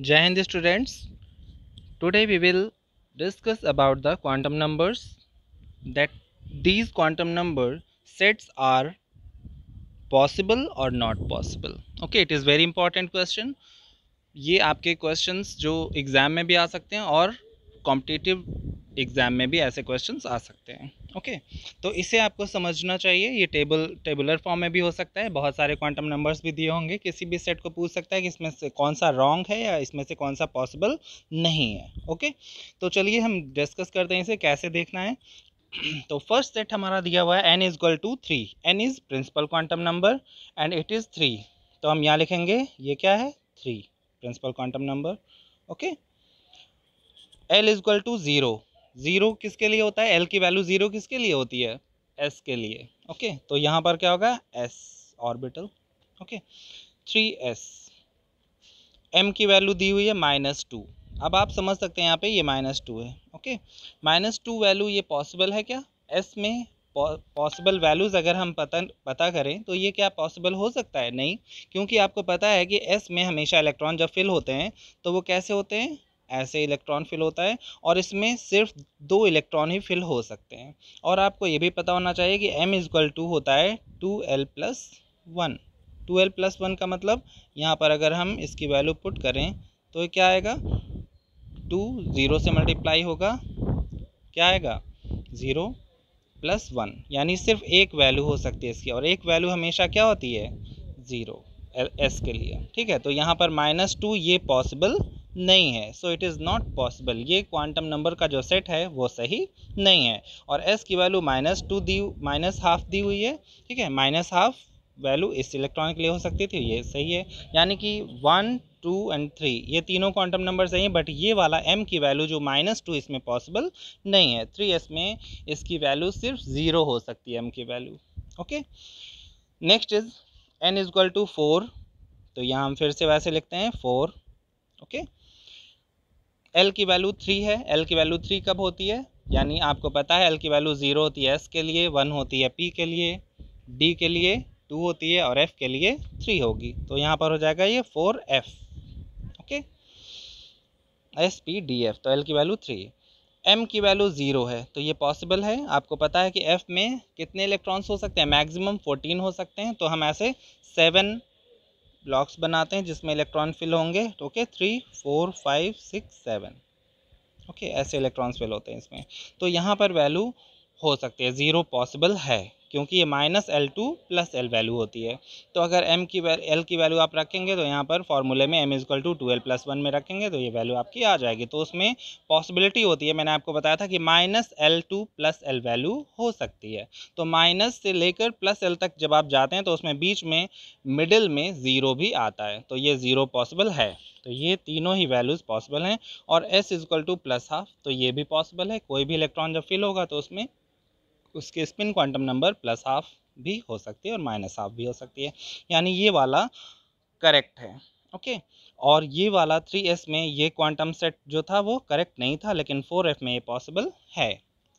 जय Hind students today we will discuss about the quantum numbers that these quantum number sets are possible और not possible okay it is very important question ये आपके questions जो exam में भी आ सकते हैं और कॉम्पिटिटिव एग्ज़ाम में भी ऐसे क्वेश्चंस आ सकते हैं। ओके। तो इसे आपको समझना चाहिए, ये टेबल, टेबुलर फॉर्म में भी हो सकता है, बहुत सारे क्वांटम नंबर्स भी दिए होंगे, किसी भी सेट को पूछ सकता है कि इसमें से कौन सा रॉन्ग है या इसमें से कौन सा पॉसिबल नहीं है, ओके। तो चलिए हम डिस्कस करते हैं इसे, कैसे देखना है। तो फ़र्स्ट सेट हमारा दिया हुआ है N is equal to three N is principal quantum number and it is three तो हम यहाँ लिखेंगे, ये क्या है? Three principal quantum number okay. L is equal to zero zero किसके लिए होता है? एल की वैल्यू ज़ीरो किसके लिए होती है? एस के लिए ओके तो यहाँ पर क्या होगा? S orbital okay three S M की वैल्यू दी हुई है माइनस टू अब आप समझ सकते हैं यहाँ पे ये माइनस टू है ओके माइनस टू वैल्यू ये पॉसिबल है क्या? एस में पॉसिबल वैल्यूज़ अगर हम पता पता करें तो ये क्या पॉसिबल हो सकता है? नहीं, क्योंकि आपको पता है कि एस में हमेशा इलेक्ट्रॉन जब फिल होते हैं तो वो कैसे होते हैं? ऐसे इलेक्ट्रॉन फिल होता है और इसमें सिर्फ़ दो इलेक्ट्रॉन ही फिल हो सकते हैं। और आपको ये भी पता होना चाहिए कि एम इजक्वल टू होता है two L plus one two L plus one का मतलब यहाँ पर अगर हम इसकी वैल्यू पुट करें तो क्या आएगा? टू ज़ीरो से मल्टीप्लाई होगा। क्या आएगा? ज़ीरो प्लस वन यानी सिर्फ़ एक वैल्यू हो सकती है इसकी और एक वैल्यू हमेशा क्या होती है? ज़ीरो एस के लिए। ठीक है तो यहाँ पर माइनस टू ये पॉसिबल नहीं है। So it is not possible ये क्वांटम नंबर का जो सेट है, वो सही नहीं है। और एस की वैल्यू माइनस टू दी माइनस हाफ़ दी हुई है। ठीक है? माइनस हाफ़ वैल्यू इस इलेक्ट्रॉनिक लिए हो सकती थी। ये सही है। यानी कि वन टू एंड थ्री ये तीनों क्वांटम नंबर सही हैं बट ये वाला एम की वैल्यू जो माइनस टू इसमें पॉसिबल नहीं है। थ्री एस में इसकी वैल्यू सिर्फ़ ज़ीरो हो सकती है एम की value okay next is N equal to four तो यहाँ हम फिर से वैसे लिखते हैं फोर ओके okay? एल की वैल्यू थ्री है। एल की वैल्यू थ्री कब होती है? यानी आपको पता है एल की वैल्यू ज़ीरो होती है एस के लिए वन होती है पी के लिए डी के लिए टू होती है और एफ़ के लिए थ्री होगी। तो यहाँ पर हो जाएगा ये four F okay S P D F तो एल की वैल्यू थ्री एम की वैल्यू ज़ीरो है। तो ये पॉसिबल है। आपको पता है कि एफ़ में कितने इलेक्ट्रॉन्स हो सकते हैं? मैक्सिमम फोर्टीन हो सकते हैं। तो हम ऐसे सेवन ब्लॉक्स बनाते हैं जिसमें इलेक्ट्रॉन फिल होंगे okay three four five six seven okay, ऐसे इलेक्ट्रॉन्स फिल होते हैं इसमें। तो यहाँ पर वैल्यू हो सकती है ज़ीरो पॉसिबल है। क्योंकि ये minus L to plus L value होती है। तो अगर एम की एल की वैल्यू आप रखेंगे तो यहाँ पर फॉर्मूले में M is equal to two L plus one में रखेंगे तो ये वैल्यू आपकी आ जाएगी। तो उसमें पॉसिबिलिटी होती है। मैंने आपको बताया था कि minus L to plus L value हो सकती है। तो माइनस से लेकर प्लस एल तक जब आप जाते हैं तो उसमें बीच में मिडिल में ज़ीरो भी आता है। तो ये ज़ीरो पॉसिबल है। तो ये तीनों ही वैल्यूज़ पॉसिबल हैं। और S is equal to plus half तो ये भी पॉसिबल है। कोई भी इलेक्ट्रॉन जब फिल होगा तो उसमें उसके spin quantum number plus half भी हो सकती है और माइनस हाफ़ भी हो सकती है। यानी ये वाला करेक्ट है ओके और ये वाला थ्री एस में ये क्वांटम सेट जो था वो करेक्ट नहीं था, लेकिन फोर एफ़ में ये पॉसिबल है।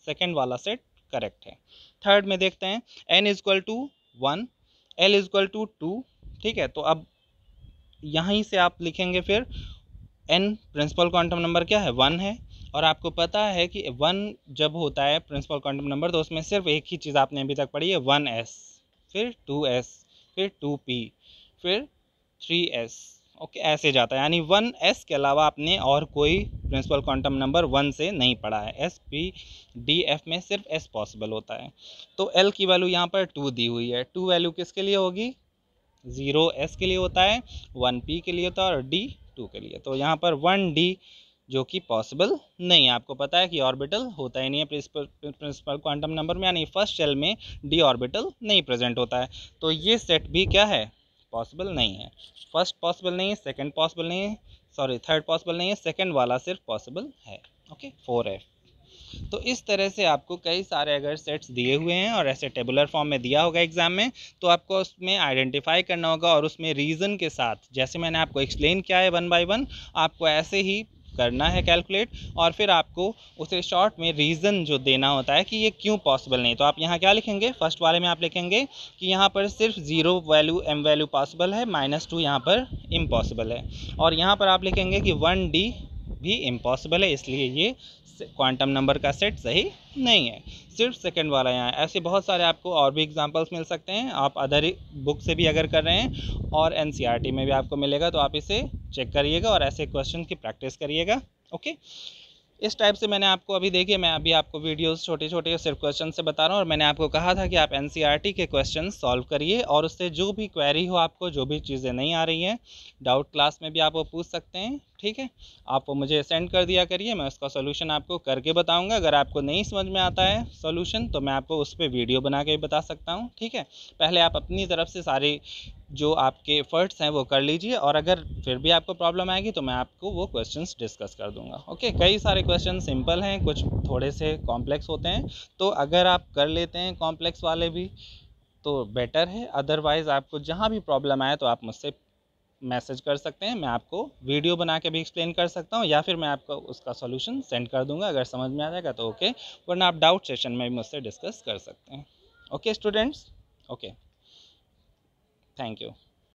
सेकेंड वाला सेट करेक्ट है। थर्ड में देखते हैं N is equal to one L is equal to two ठीक है? तो अब यहीं से आप लिखेंगे फिर एन प्रिंसिपल क्वांटम नंबर क्या है? वन है। और आपको पता है कि वन जब होता है प्रिंसिपल क्वांटम नंबर तो उसमें सिर्फ़ एक ही चीज़ आपने अभी तक पढ़ी है, वन एस, फिर टू एस, फिर टू पी, फिर थ्री एस, ओके, ऐसे जाता है। यानी वन एस के अलावा आपने और कोई प्रिंसिपल क्वांटम नंबर वन से नहीं पढ़ा है। एस पी डी एफ़ में सिर्फ़ एस पॉसिबल होता है। तो एल की वैल्यू यहाँ पर टू दी हुई है। टू वैल्यू किसके लिए होगी? ज़ीरो एस के लिए होता है, वन पी के लिए होता है और डी टू के लिए। तो यहाँ पर वन डी जो कि पॉसिबल नहीं है। आपको पता है कि ऑर्बिटल होता ही नहीं है प्रिंसिपल प्रिंसिपल क्वांटम नंबर में, यानी फ़र्स्ट सेल में डी ऑर्बिटल नहीं प्रेजेंट होता है। तो ये सेट भी क्या है? पॉसिबल नहीं है। फ़र्स्ट पॉसिबल नहीं है सेकंड पॉसिबल नहीं है सॉरी थर्ड पॉसिबल नहीं है सेकंड वाला सिर्फ़ पॉसिबल है। ओके फोर एफ़ तो इस तरह से आपको कई सारे अगर सेट्स दिए हुए हैं और ऐसे टेबुलर फॉर्म में दिया होगा एग्ज़ाम में तो आपको उसमें आइडेंटिफाई करना होगा और उसमें रीज़न के साथ, जैसे मैंने आपको एक्सप्लेन किया है वन बाय वन आपको ऐसे ही करना है कैलकुलेट और फिर आपको उसे शॉर्ट में रीज़न जो देना होता है कि ये क्यों पॉसिबल नहीं तो आप यहाँ क्या लिखेंगे? फ़र्स्ट वाले में आप लिखेंगे कि यहाँ पर सिर्फ़ zero value M value possible है माइनस टू यहाँ पर इम्पॉसिबल है। और यहाँ पर आप लिखेंगे कि वन डी भी इम्पॉसिबल है, इसलिए ये क्वांटम नंबर का सेट सही नहीं है। सिर्फ़ सेकंड वाला यहाँ ऐसे बहुत सारे आपको और भी एग्जांपल्स मिल सकते हैं। आप अदर बुक से भी अगर कर रहे हैं और एन e में भी आपको मिलेगा तो आप इसे चेक करिएगा और ऐसे क्वेश्चन की प्रैक्टिस करिएगा ओके इस टाइप से मैंने आपको अभी देखिए, मैं अभी आपको वीडियोस छोटे छोटे सिर्फ़ क्वेश्चन से बता रहा हूँ और मैंने आपको कहा था कि आप एन e के क्वेश्चन सॉल्व करिए और उससे जो भी क्वेरी हो आपको, जो भी चीज़ें नहीं आ रही हैं डाउट क्लास में भी आप वो पूछ सकते हैं। ठीक है? आप मुझे सेंड कर दिया करिए, मैं उसका सोल्यूशन आपको करके बताऊँगा। अगर आपको नहीं समझ में आता है सोल्यूशन तो मैं आपको उस पर वीडियो बना के बता सकता हूँ, ठीक है? पहले आप अपनी तरफ़ से सारे जो आपके एफर्ट्स हैं, वो कर लीजिए और अगर फिर भी आपको प्रॉब्लम आएगी तो मैं आपको वो क्वेश्चंस डिस्कस कर दूँगा, ओके? कई सारे क्वेश्चन सिंपल हैं, कुछ थोड़े से कॉम्प्लेक्स होते हैं तो अगर आप कर लेते हैं कॉम्प्लेक्स वाले भी तो बेटर है। अदरवाइज़ आपको जहाँ भी प्रॉब्लम आए तो आप मुझसे मैसेज कर सकते हैं, मैं आपको वीडियो बना के भी एक्सप्लेन कर सकता हूँ, या फिर मैं आपको उसका सोल्यूशन सेंड कर दूँगा, अगर समझ में आ जाएगा तो ओके वरना आप डाउट सेशन में भी मुझसे डिस्कस कर सकते हैं। Okay students okay thank you